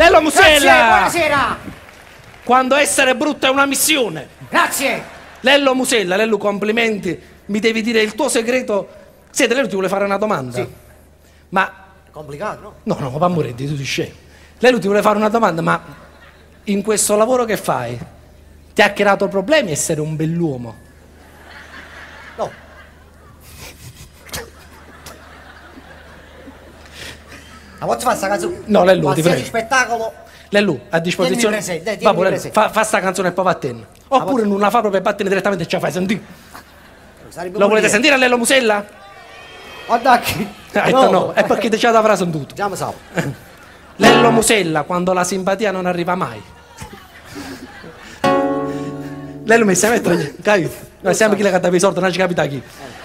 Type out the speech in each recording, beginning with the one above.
Lello Musella! Grazie, buonasera. Quando essere brutto è una missione. Grazie. Lello Musella, Lello, complimenti. Mi devi dire il tuo segreto. Siete, Lello ti vuole fare una domanda? Sì. Ma. È complicato, no? No, no, morire, tu sei scemo. Lello ti vuole fare una domanda, ma in questo lavoro che fai ti ha creato problemi essere un bell'uomo? Ma posso fare sta canzone? No, Lello, ti Qualsiasi prego. spettacolo. Lello, a disposizione. Presente, Vabbè, presente. fa, fa sta canzone e poi va a te. Oppure non la fa proprio e vattene direttamente e ce la fai sentire. Lo volete sentire a Lello Musella? io. Guarda qui. Ha detto no, è perché te ce l'avrà sentito. Diciamo so. Lello Musella, quando la simpatia non arriva mai. Lello mi stai mettere, capito? Noi siamo chi le canta per i soldi, non ci capita chi.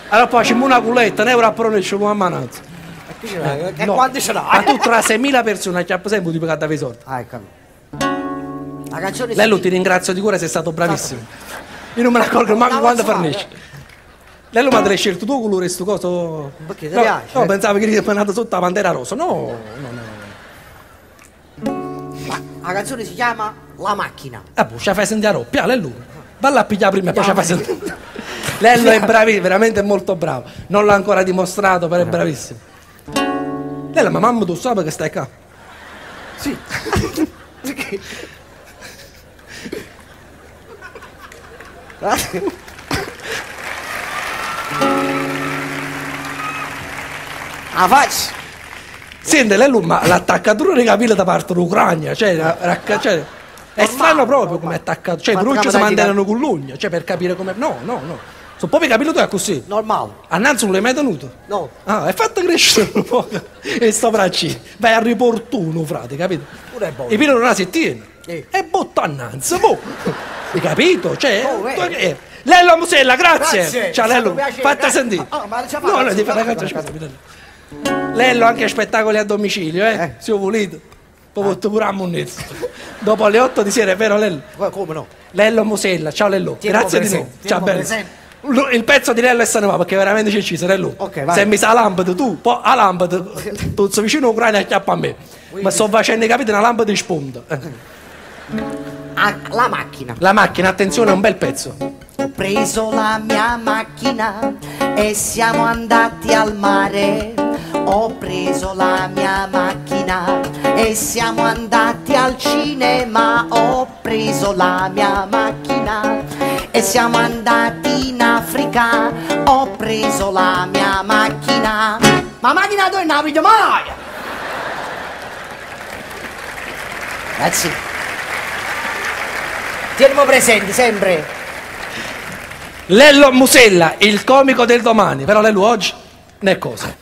Allora poi c'è una culetta, un euro a prone e ci vuole a E l'hai. Che quanti ce Ma l'hai? tu tra 6.000 persone che sempre ti puoi cantare i soldi. Ah, ecco. La canzone Lello ti ringrazio di cuore, sei stato bravissimo. Io non me ne accorgo manco No, quando so farnesci. Lello ma te l'hai scelto tu colore sto coso? Perché ti no, piace? No, pensavo che eri nato sotto la bandera rosa. No, no, no. La canzone si chiama La macchina. Ah, boh, ci fai sentire a roppia, Lello. Valla a pigliare prima e poi ci fai sentire. Lello è bravissimo, veramente molto bravo. Non l'ho ancora dimostrato, però è bravissimo. Lello, ma mamma tu sai che stai qua? Sì. La faccia. Senti, Lello, ma l'attaccatura dei capelli da parte dell'Ucraina, cioè, la- racca- cioè, è strano proprio come attaccato. Cioè, i Quanto bruci si mantengono con l'ugna, cioè per capire come. No, no, no. Sono proprio i capelli tu è così. Normale. Annanzi non l'hai mai tenuto? No. Ah, è fatto crescere un po' e sto braccino. Vai a riportuno, frate, capito? Pure è buono. I peli non la si tiene. Eh. E botto annanzi, boh. Hai capito? Cioè, Oh, eh. tu- eh. Lello Musella, grazie. Grazie, Ciao Lello, piacere, fatta grazie. sentire. Ah, ma fa, no, no, devi fare la. Lello anche spettacoli a domicilio, eh? Eh. Se volete. Poi porto pure a Munnezzo. Dopo le 8 di sera, è vero Lello? Come- no? Lello Musella, ciao Lello, Tienilo grazie di nuovo. Ciao bello. presente. Il pezzo di Lello e se ne va perché veramente c'è ciso, Lello. Ok, vai. Se mi sa la lampada tu, poi a lampada, tu sei vicino all'Ucraina e chiappa a me. Ma sto facendo capire una lampada di sponda. Eh. Ah, la macchina. La macchina, attenzione, è un bel pezzo. Ho preso la mia macchina e siamo andati al mare. Ho preso la mia macchina e siamo andati al cinema. Ho preso la mia macchina siamo andati in Africa. Ho preso la mia macchina. Ma macchina dove non la vedo mai? Grazie. Tienimo presente sempre. Lello Musella, il comico del domani. Però Lello oggi, né cosa.